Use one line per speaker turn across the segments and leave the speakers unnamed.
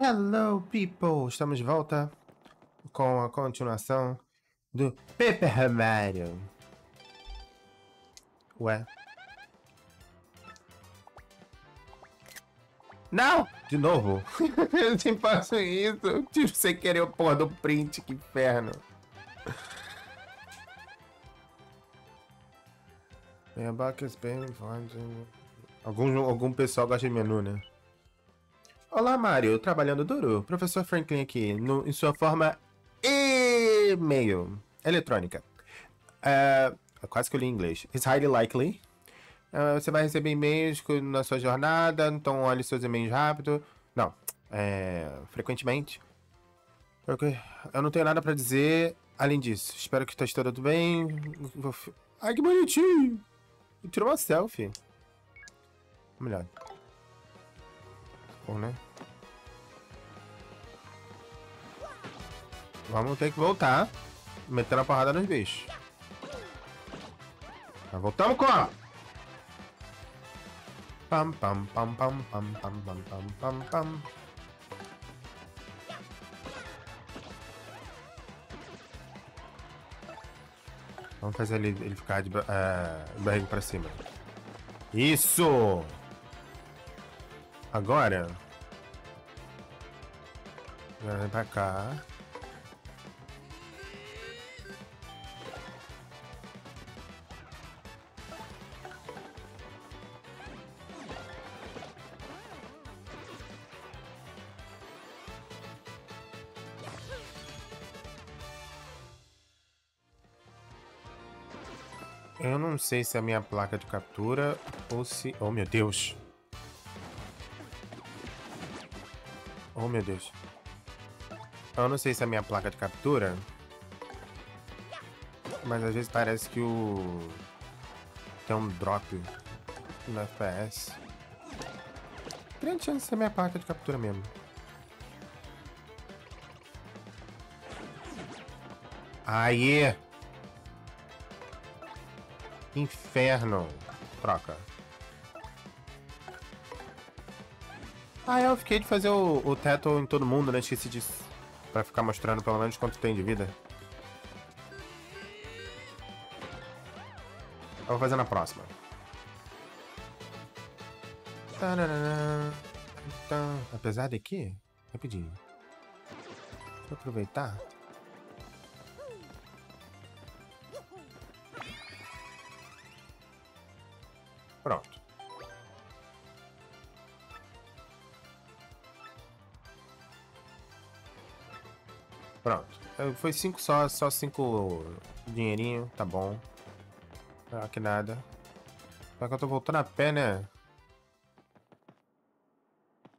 Hello, people! Estamos de volta com a continuação do Paper Mario. Ué? Não! De novo? Eu sempre faço isso. Eu tiro sem querer o porra do print, que inferno. Bem Algum, algum pessoal gosta de menu, né? Olá, Mario. Trabalhando duro. Professor Franklin aqui, no, em sua forma e-mail, eletrônica. Uh, quase que eu li em inglês. It's highly likely. Uh, você vai receber e-mails na sua jornada, então olhe seus e-mails rápido. Não, é, frequentemente. Porque eu não tenho nada para dizer além disso. Espero que esteja tudo bem. Ai, que bonitinho! Tirou uma selfie. Melhor. Bom, né? Vamos ter que voltar. Metendo a porrada nos bichos. Já voltamos com a... Pam, pam, pam, pam, pam, pam, pam, pam, pam, pam. Vamos fazer ele, ele ficar de é, barriga pra cima. Isso! Agora... Agora vem pra cá. Eu não sei se é a minha placa de captura ou se... Oh, meu Deus. Oh, meu Deus. Eu não sei se é a minha placa de captura. Mas às vezes parece que o... Tem um drop no FPS. Grande chance de ser a minha placa de captura mesmo. Aê! Inferno. Troca. Ah, eu fiquei de fazer o, o teto em todo mundo, né? Esqueci disso. Pra ficar mostrando pelo menos quanto tem de vida. Eu vou fazer na próxima. Apesar de que... Rapidinho. Vou aproveitar. Pronto. Pronto. Foi cinco só, só cinco dinheirinho, tá bom. Ah, que nada. Só que eu tô voltando a pé, né?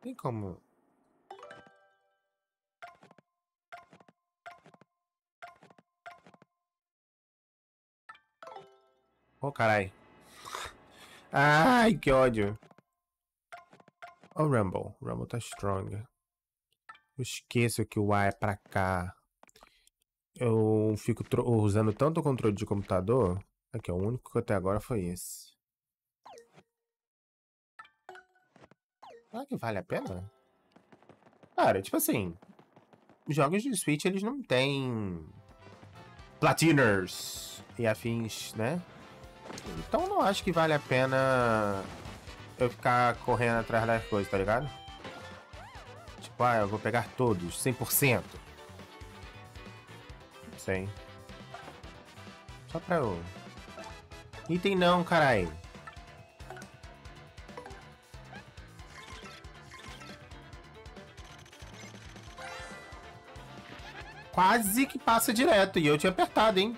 Tem como... Ô, oh, carai. Ai, que ódio. Ó oh, o Rumble. O Rumble tá strong. Eu esqueço que o A é pra cá. Eu fico usando tanto o controle de computador. Aqui, o único que até agora foi esse. Será que vale a pena? Cara, tipo assim... Jogos de Switch, eles não têm... Platiners e afins, né? Então não acho que vale a pena eu ficar correndo atrás das coisas, tá ligado? Tipo, ah, eu vou pegar todos, 100%. Sei. Só pra eu... Item não, carai. Quase que passa direto. E eu tinha apertado, hein?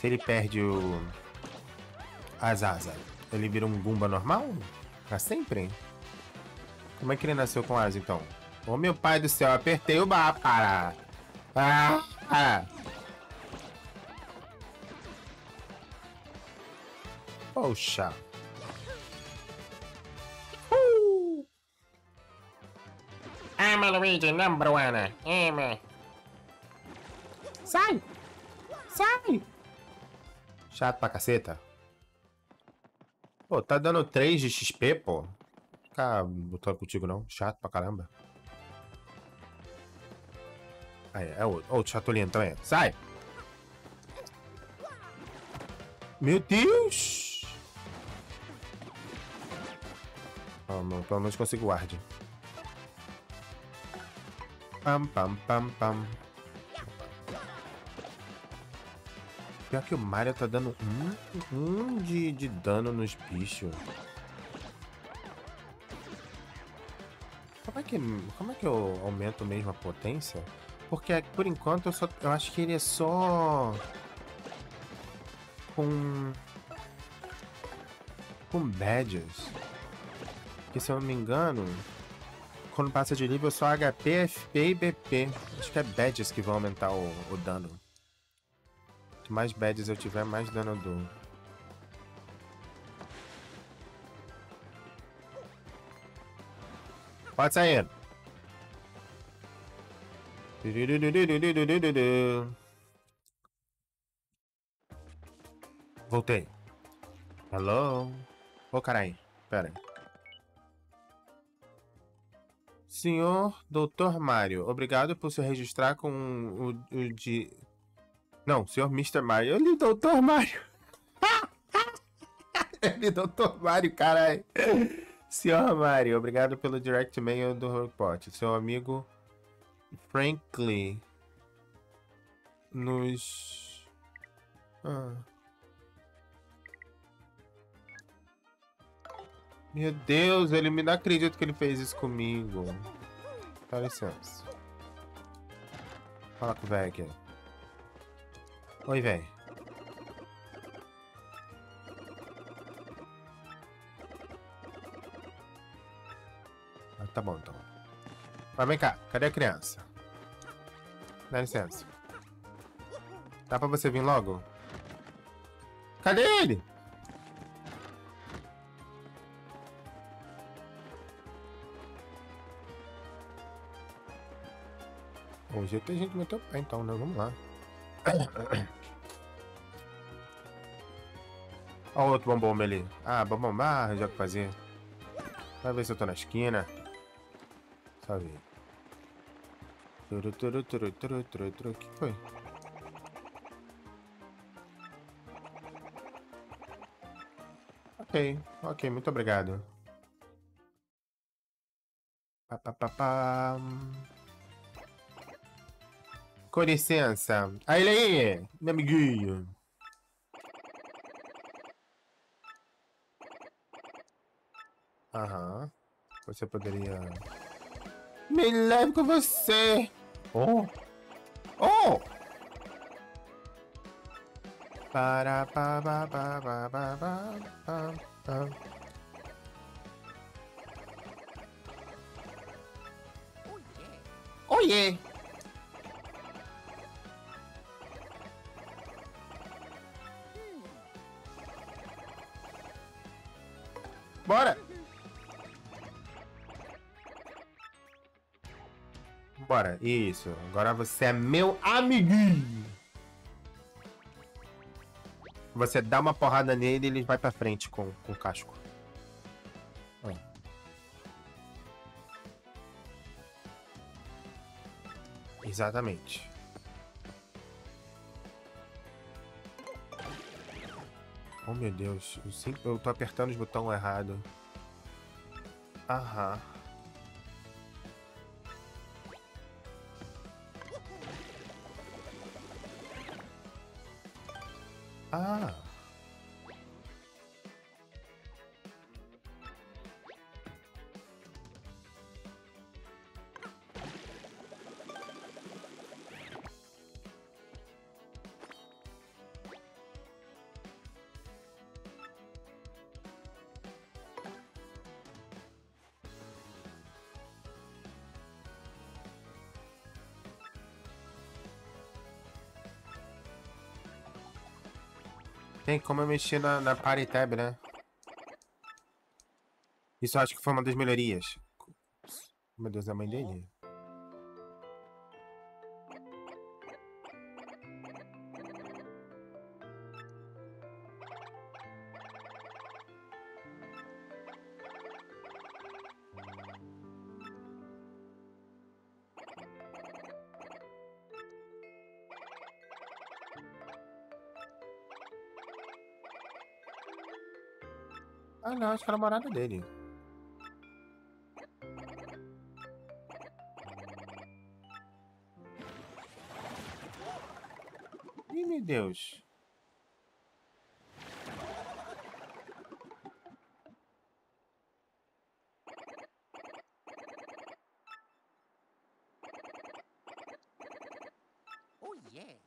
Se ele perde o... as asas, ele vira um Goomba normal? Pra sempre? Como é que ele nasceu com asas, então? Ô, meu pai do céu, apertei o bar, para! Ah! ah. Poxa! Uh! I'm Luigi, number one. I'm... Sai! Sai! Chato pra caceta. Pô, tá dando 3 de XP, pô. Ficar botando contigo não. Chato pra caramba. Aí, é outro, outro chatolino também. Sai! Meu Deus! Vamos, pelo menos consigo guarde. Pam, pam, pam, pam. Pior que o Mario tá dando um, um de, de dano nos bichos. Como é, que, como é que eu aumento mesmo a potência? Porque por enquanto eu, só, eu acho que ele é só... Com... Com badges. Que se eu não me engano, quando passa de nível só HP, FP e BP. Acho que é badges que vão aumentar o, o dano. Quanto mais badges eu tiver, mais dano eu dou. Pode sair. Voltei. Hello? Ô, oh, carai. Pera. Senhor Dr. Mario, obrigado por se registrar com o, o de... Não, senhor Mr. Mario. Eu li Dr. Mario. Eu li Dr. Mario, caralho. Senhor Mario, obrigado pelo direct mail do report. Seu amigo Frankly nos... Ah. Meu Deus, ele me não acredito que ele fez isso comigo. Dá licença. Fala com o velho aqui. Oi, velho. Ah, tá bom, então. Mas vem cá, cadê a criança? Dá licença. Dá pra você vir logo? Cadê ele? Hoje tem gente que meteu o pé, então, né? Vamos lá. Olha o outro bombom ali. Ah, bombom, ah, já que fazer. Vai ver se eu tô na esquina. Só ver. Turu, turu, turu, turu, turu, turu. Que foi? Ok, ok, muito obrigado. Pa, pa, pa, pa. Com licença. Aí ele aí, meu amiguinho. Aham. Você poderia... Me leve com você. Oh. Oh. Para pa pa pa pa pa pa pa. Oh yeah. Bora, isso. Agora você é meu amiguinho. Você dá uma porrada nele e ele vai pra frente com, com o casco. Exatamente. Oh meu Deus, eu, sempre, eu tô apertando os botões errado. Aham. Ah. Tem como eu mexer na, na Party Tab, né? Isso eu acho que foi uma das melhorias. Meu Deus, é a mãe dele. Ah, não, acho que é a namorada dele. Ih, meu Deus.
Oh yeah.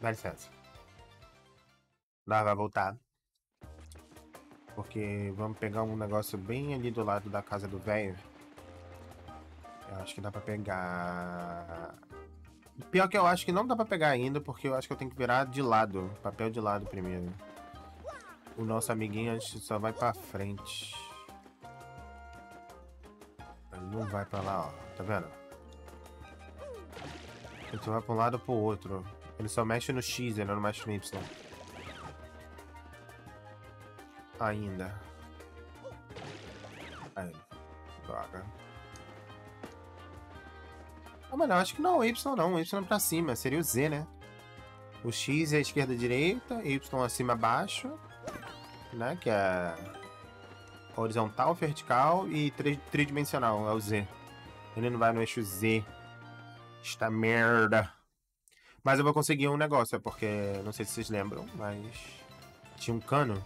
Dá licença. Dá, vai voltar. Porque vamos pegar um negócio bem ali do lado da casa do velho. Eu acho que dá pra pegar... Pior que eu acho que não dá pra pegar ainda, porque eu acho que eu tenho que virar de lado. Papel de lado primeiro. O nosso amiguinho só vai pra frente. Ele não vai pra lá, ó. Tá vendo? Ele só vai pra um lado ou pro outro. Ele só mexe no X, ele não mexe no Y. Ainda. Aí. Droga. Ah, mas não, acho que não, o Y não. Y pra cima. Seria o Z, né? O X é esquerda direita, Y acima baixo. Né? Que é horizontal, vertical e tri tridimensional. É o Z. Ele não vai no eixo Z. Esta merda. Mas eu vou conseguir um negócio, é porque não sei se vocês lembram, mas tinha um cano.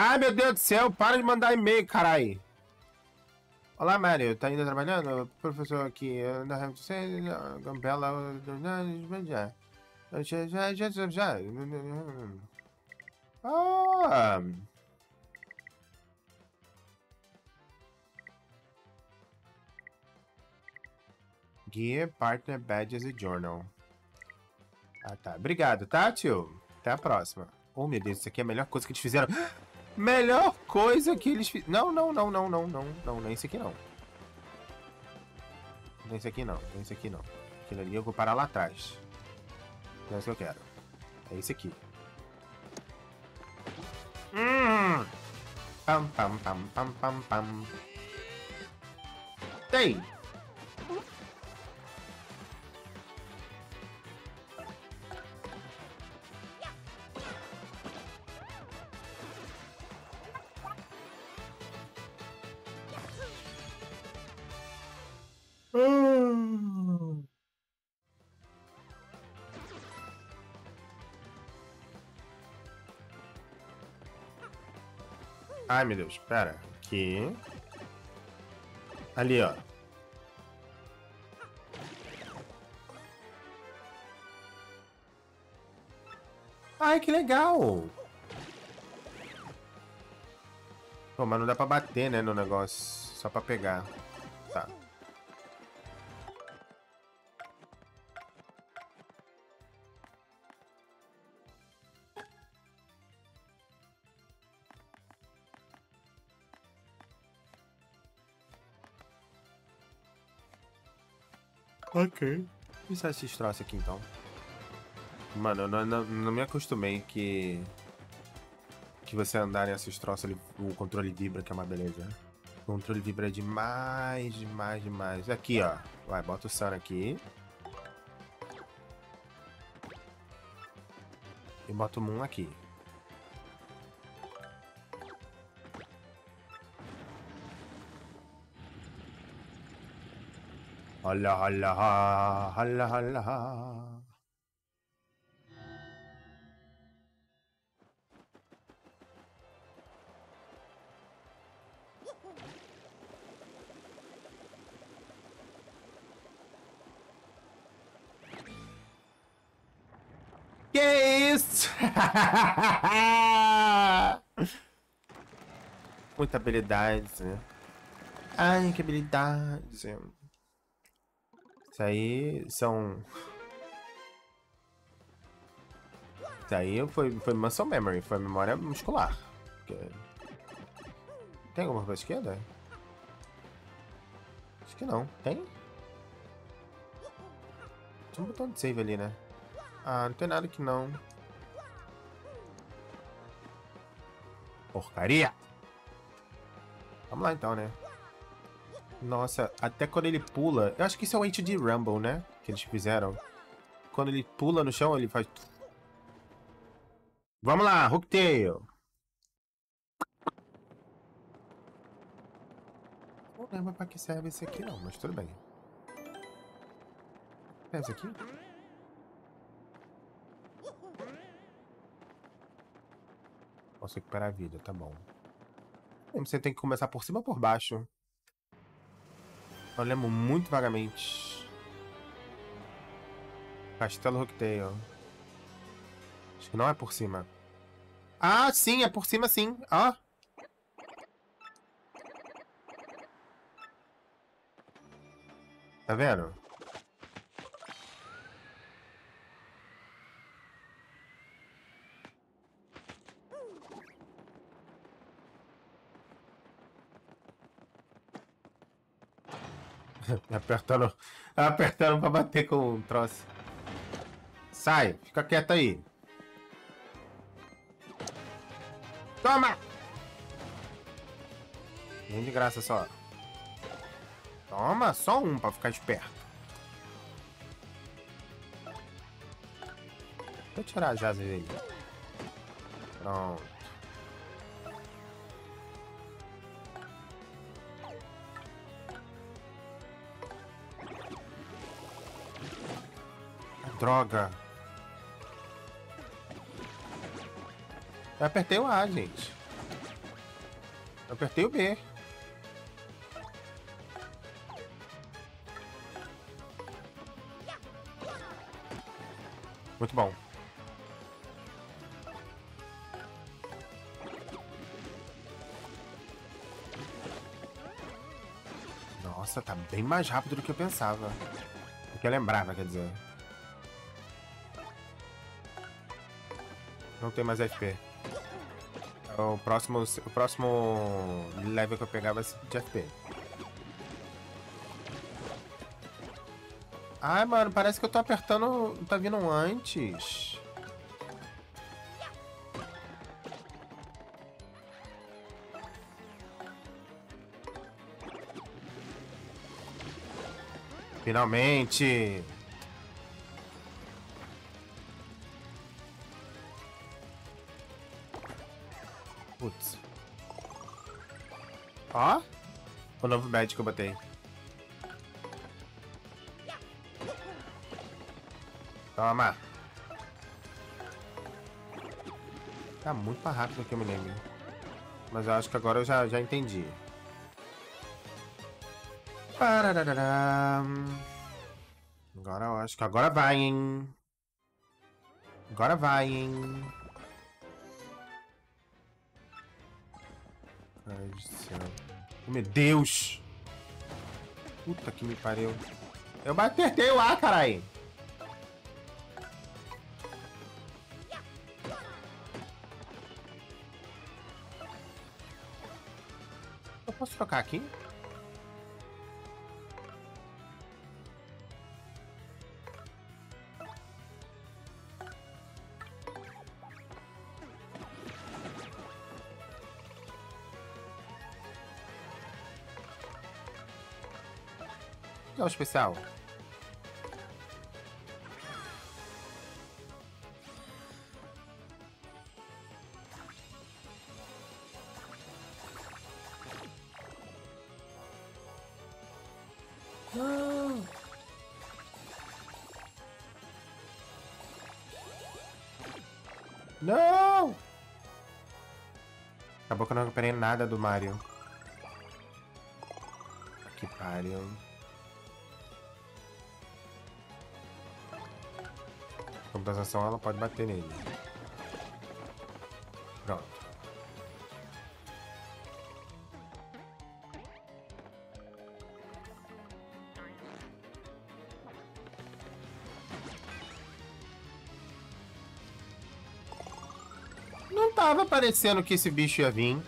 Ai, meu Deus do céu, para de mandar e-mail, carai. Olá, Mário, tá ainda trabalhando? Professor aqui, na Gambela. Já, já, já, já, já. Ah. Guia, Partner, Badges e Journal. Ah, tá. Obrigado, tá, tio? Até a próxima. Oh, meu Deus, isso aqui é a melhor coisa que eles fizeram. Melhor coisa que eles fizeram. Não, não, não, não, não, não, não, nem esse aqui não. Nem esse aqui não, nem esse aqui não. Aquilo ali eu vou parar lá atrás. Não é isso que eu quero. É esse aqui. Hum. Pam, pam, pam, pam, pam, pam. Tem! Ai, meu Deus. Pera. Aqui. Ali, ó. Ai, que legal! Pô, mas não dá pra bater, né, no negócio. Só pra pegar. Ok. Pensar esses troços aqui então. Mano, eu não, não, não me acostumei que. Que você andar nesses troços ali, o controle vibra, que é uma beleza. O controle vibra demais, demais, demais. Aqui, ó. Vai, bota o Sun aqui. E bota o Moon aqui. Hola, hola, hola, hola. Que isso? Muita habilidade? Ai, que habilidade. Isso aí são... Isso aí foi, foi muscle memory, foi memória muscular. Tem alguma coisa esquerda? Acho que não. Tem? Tinha um botão de save ali, né? Ah, não tem nada que não. Porcaria! Vamos lá então, né? Nossa, até quando ele pula... Eu acho que isso é o de Rumble, né? Que eles fizeram. Quando ele pula no chão, ele faz... Vamos lá, Hooktail! Não é lembro pra que serve esse aqui não, mas tudo bem. É esse aqui? Posso recuperar a vida, tá bom. Você tem que começar por cima ou por baixo? Eu lembro muito vagamente. Castelo Rocktail. Acho que não é por cima. Ah, sim, é por cima sim. Ó. Tá vendo? apertando, apertando pra bater com o troço. Sai, fica quieto aí. Toma! Nem de graça só. Toma, só um pra ficar esperto. Vou tirar as asas dele. Pronto. Droga. Eu apertei o A, gente. Eu apertei o B. Muito bom. Nossa, tá bem mais rápido do que eu pensava. Do que eu lembrava, quer dizer. Não tem mais FP. O próximo, o próximo level que eu pegar vai ser de FP. Ai, mano, parece que eu tô apertando... Tá vindo antes. Finalmente! Putz. Ó. O novo badge que eu botei. Toma. Tá muito mais rápido que eu me lembro. Mas eu acho que agora eu já, já entendi. Agora eu acho que agora vai, hein? Agora vai, hein? Ai, do céu. Oh, meu Deus! Puta que me pariu. Eu apertei o A, carai! Eu posso trocar aqui? Especial? Não! Não! Acabou que eu não recuperei nada do Mario. Que pariu. Compensação, ela pode bater nele. Pronto. Não tava parecendo que esse bicho ia vir.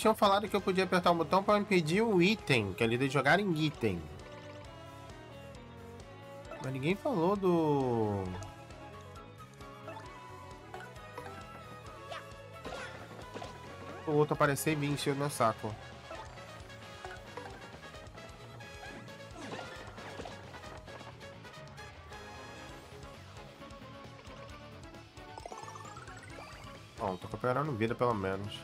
Tinham falado que eu podia apertar o botão para impedir o item, que é eles jogarem item. Mas ninguém falou do... O outro aparecer e me encheu meu saco. Bom, tô recuperando vida pelo menos.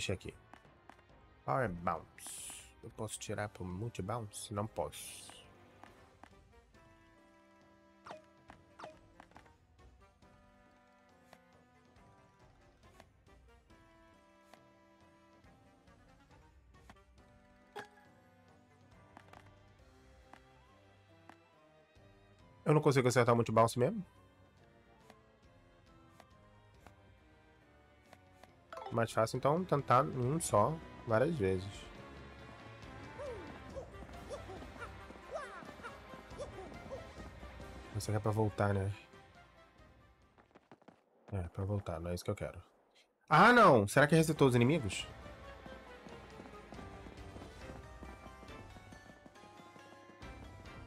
Mexer aqui. Power Bounce. Eu posso tirar pro Multi Bounce? Não posso. Eu não consigo acertar Multi Bounce mesmo? Mais fácil então tentar um só, várias vezes. Isso aqui é pra voltar, né? É, pra voltar, não é isso que eu quero. Ah, não! Será que resetou os inimigos?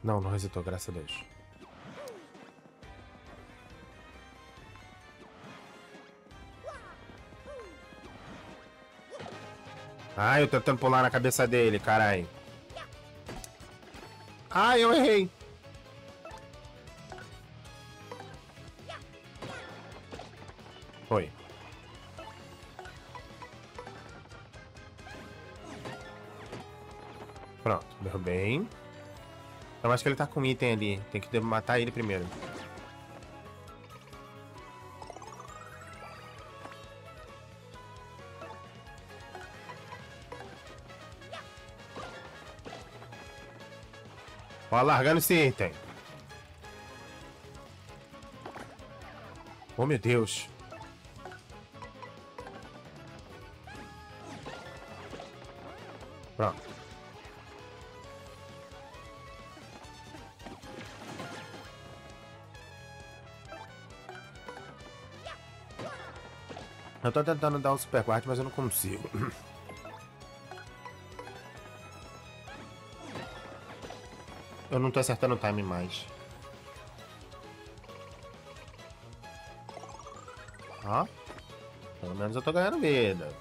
Não, não resetou, graças a Deus. Ah, eu tentando pular na cabeça dele, carai. Ah, eu errei. Foi. Pronto, derrubei. Eu acho que ele tá com item ali. Tem que matar ele primeiro. Ó, largando esse item. Oh, meu Deus. Pronto. Eu tô tentando dar um super guard, mas eu não consigo. Eu não tô acertando o time mais. Ó. Pelo menos eu tô ganhando vida.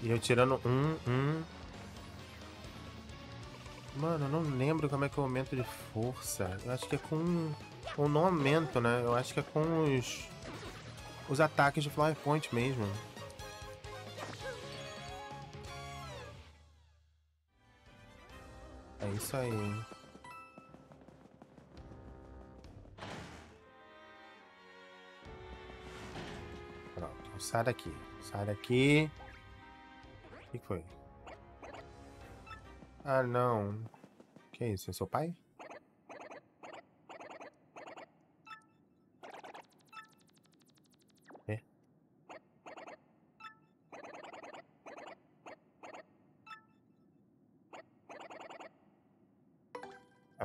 E eu tirando um, um. Mano, eu não lembro como é que eu aumento de força. Eu acho que é com... Ou não aumento, né? Eu acho que é com os os ataques de Flower Point mesmo. É isso aí. Pronto, sai daqui. Sai daqui. O que foi? Ah, não. Que isso? É seu pai?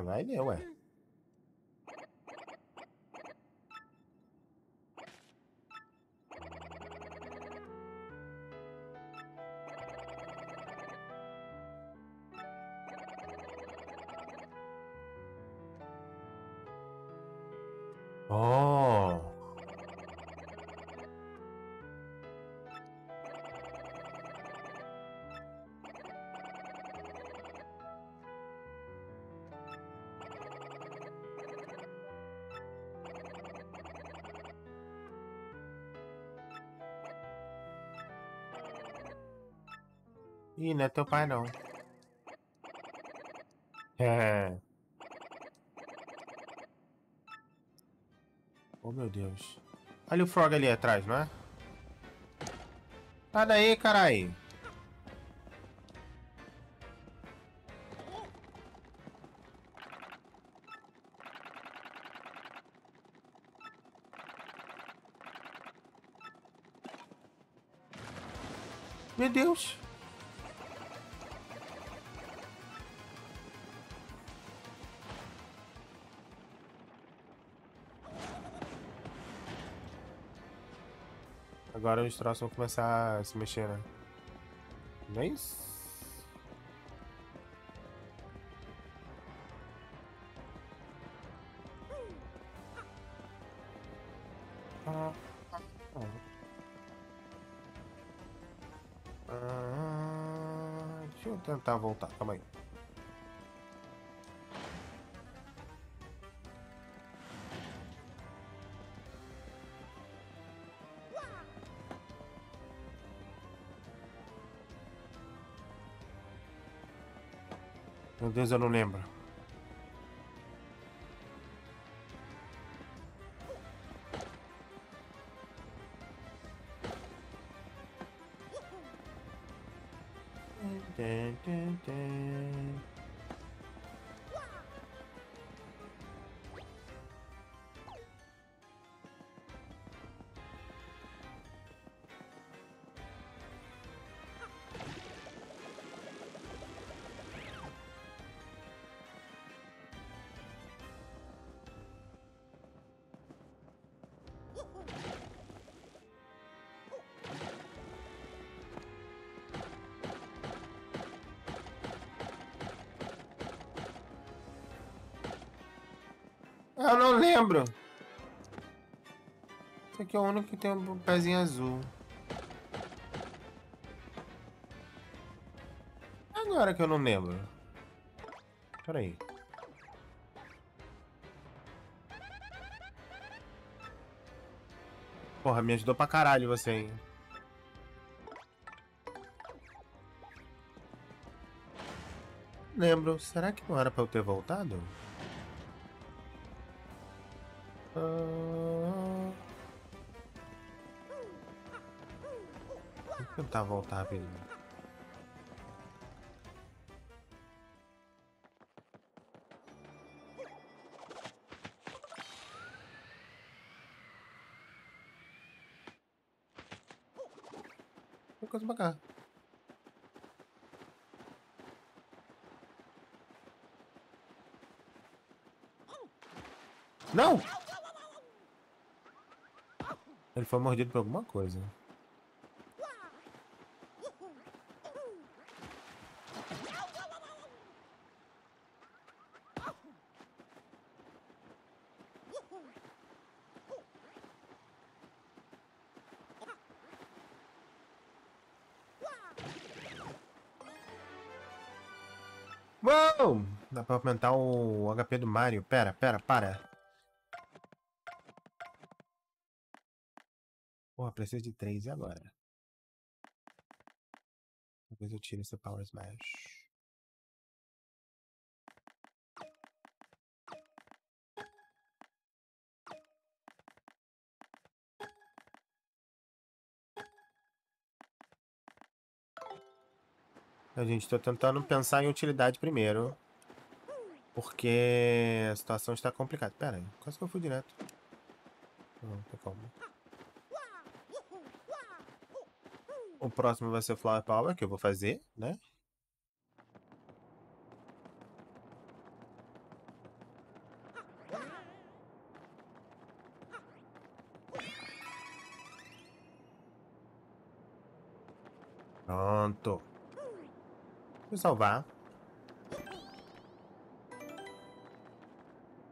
Vai ler, ué. Ih, não é teu pai não. É. Oh meu Deus. Olha o Frog ali atrás, não é? Sai daí, carai. Meu Deus. Agora os troços vão começar a se mexer, né? Não é isso? Ah, ah, deixa eu tentar voltar, calma aí. Meu Deus, eu não lembro. Eu não lembro. Esse aqui é o único que tem um pezinho azul. Agora que eu não lembro. Pera aí. Porra, me ajudou pra caralho você, hein? Lembro. Será que não era pra eu ter voltado? Vou tentar voltar rapidinho. Coisa pra cá. Não! Ele foi mordido por alguma coisa. Uou! Dá pra aumentar o HP do Mario. Pera, pera, para. Preciso de três e agora? Talvez eu tire esse Power Smash. A gente está tentando pensar em utilidade primeiro. Porque a situação está complicada. Pera aí, quase que eu fui direto. Não, tem como. O próximo vai ser Flower Power, que eu vou fazer, né? Pronto. Vou salvar.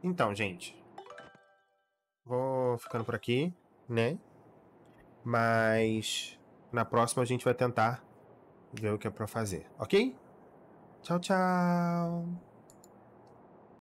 Então, gente. Vou ficando por aqui, né? Mas na próxima a gente vai tentar ver o que é pra fazer, ok? Tchau, tchau!